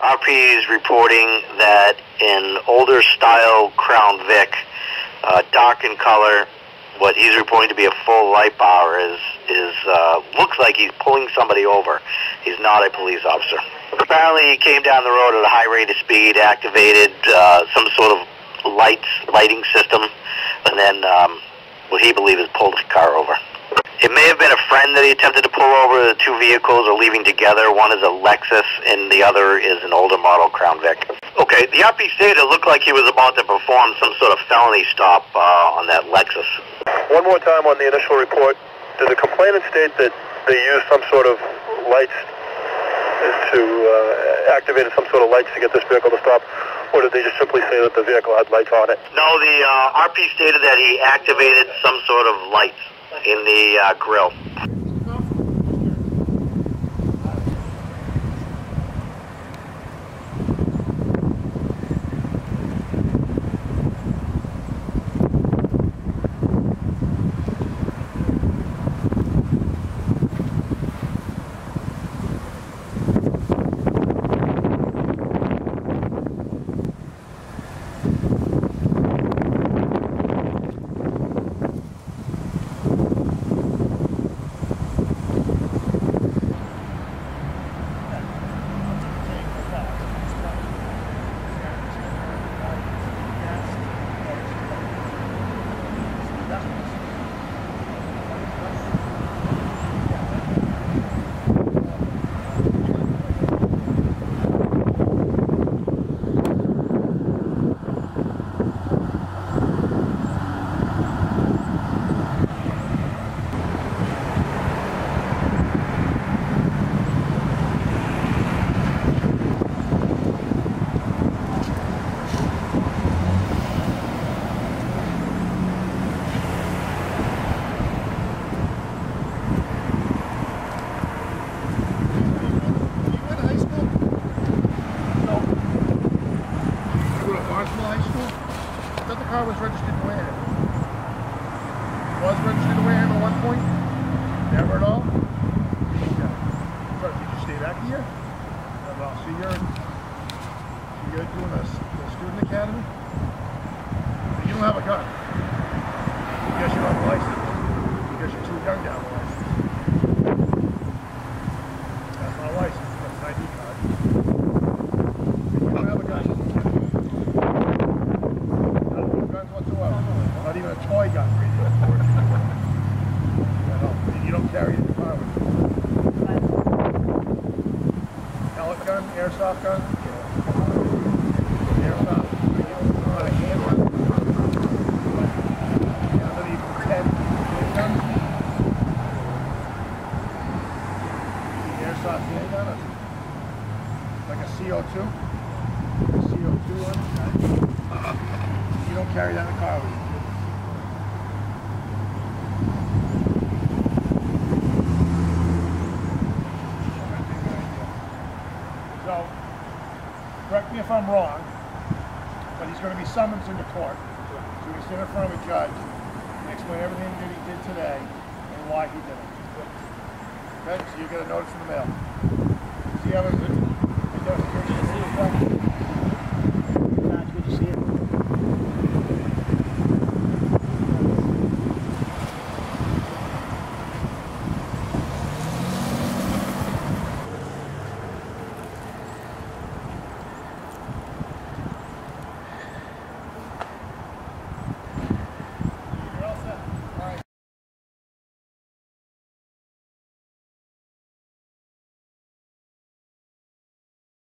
RP is reporting that an older style Crown Vic, uh, dark in color, what he's reporting to be a full light bar is is uh, looks like he's pulling somebody over. He's not a police officer. Apparently, he came down the road at a high rate of speed, activated uh, some sort of lights lighting system, and then um, what he believes is pulled the car over. It may have been a friend that he attempted to pull over. The two vehicles are leaving together. One is a Lexus, and the other is an older model Crown Vic. Okay, the RP stated it looked like he was about to perform some sort of felony stop uh, on that Lexus. One more time on the initial report. Did the complainant state that they used some sort of lights to uh, activated some sort of lights to get this vehicle to stop, or did they just simply say that the vehicle had lights on it? No, the uh, RP stated that he activated some sort of lights in the uh, grill. Car was registered to Wareham. Was registered in Wareham at one point? Never at all? So did you stay back here? Uh, well, so you're, so you're doing a, a student academy? You don't have a gun. Because you're not licensed. Because you're too young to have a. That's not a license, that's an ID card. You don't have a gun. No guns whatsoever. Not even a toy gun for you. At all. And you don't carry it in the car with you. Airsoft gun? Airsoft. A handgun? None of these 10? Airsoft handgun? Like a CO2? CO2 one? You don't carry that in the car with you. So, correct me if I'm wrong, but he's going to be summoned into court. So he's sit in front of a judge and explain everything that he did today and why he did it. Okay, so you get a notice in the mail. Have a,